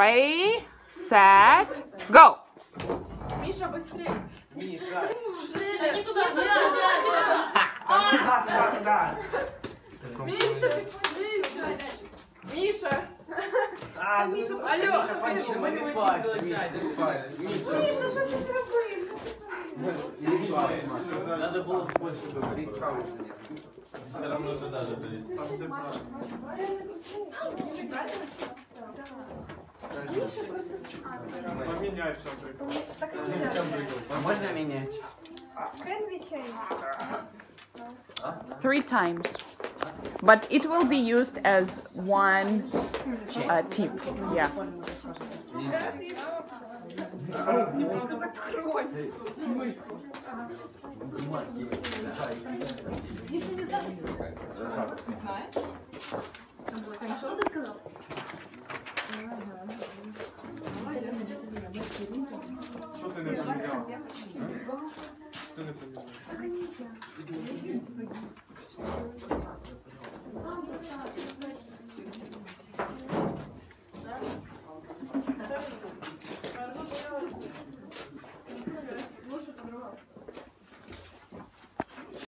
Ready, set, go. Миша, быстрее. Миша. Не туда, не туда, не туда. Да, да, да. Миша, Миша. Миша. А, Миша, ну, алло. Миша, подійди, мене пальці. Міша, Міша. Миша, що ти зробив? Надо было больше говорить. Все равно же надо говорить. Поменяй, в чем прикол. В чем прикол? А можна міняти? Three times. But it will be used as one uh, tip. Yeah. Закрой. Смысл? Если не знаешь, знаешь? Так нельзя.